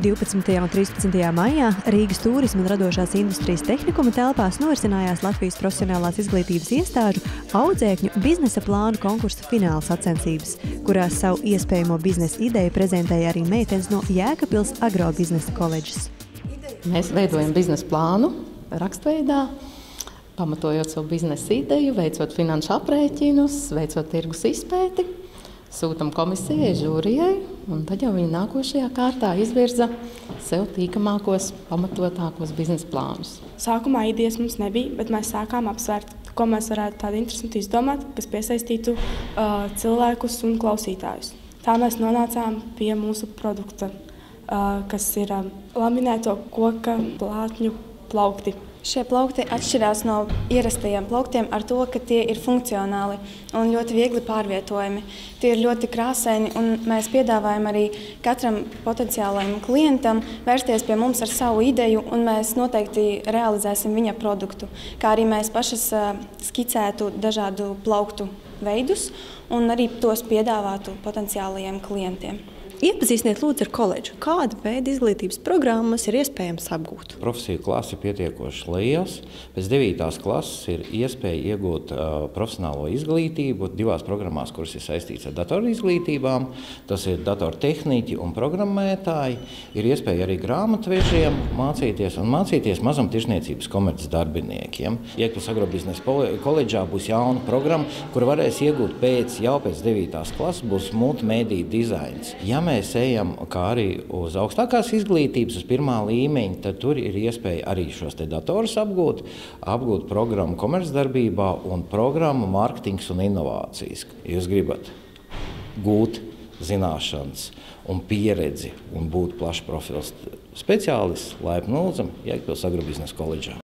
12. un 13. maijā Rīgas turisma un radošās industrijas tehnikuma telpās norisinājās Latvijas profesionālās izglītības iestāžu audzēkņu biznesa plānu konkursa fināla sacensības, kurās savu iespējamo biznesa ideju prezentēja arī meitenes no Jēkabils agrobiznesa koledžas. Mēs veidojam biznesa plānu rakstveidā, pamatojot savu biznesa ideju, veicot finanšu aprēķinus, veicot tirgus izpēti sūtām komisijai, žūrijai, un tad jau viņi nākošajā kārtā izvirza sev tīkamākos, pamatotākos biznesa plānus. Sākumā idejas mums nebija, bet mēs sākām apsvērt, ko mēs varētu tādu interesantu izdomāt, kas piesaistītu uh, cilvēkus un klausītājus. Tā mēs nonācām pie mūsu produkta, uh, kas ir uh, laminēto koka plātņu plaukti. Šie plaukti atšķirās no ierastajiem plauktiem ar to, ka tie ir funkcionāli un ļoti viegli pārvietojami. Tie ir ļoti krāsaini, un mēs piedāvājam arī katram potenciālajam klientam vērsties pie mums ar savu ideju, un mēs noteikti realizēsim viņa produktu. Kā arī mēs pašas skicētu dažādu plauktu veidus un arī tos piedāvātu potenciālajiem klientiem. Iepazīstiniet lūdzu ar koledžu. Kāda veida izglītības programmas ir iespējams apgūt? Profesiju klase ir pietiekoši liels. Pēc 9. klases ir iespēja iegūt uh, profesionālo izglītību divās programmās, kuras ir saistītas ar datorizglītībām. Tas ir datortehniķi un programmētāji. Ir iespēja arī grāmatvežiem mācīties un mācīties mazumtirdzniecības komerces darbiniekiem. Iekļūs agrobiznesa koledžā būs jauna programma, kur varēs iegūt pēc, jau pēc 9. klases, būs multimediju dizains. Ja mēs ejam arī uz augstākās izglītības, uz pirmā līmeņa, tad tur ir iespēja arī šos datorus apgūt, apgūt programmu komercdarbībā un programmu mārketings un inovācijas. Jūs gribat gūt zināšanas un pieredzi un būt plašs profils speciālists, laipni lūdzam, Jēkabils Agrobiznesa koledžā.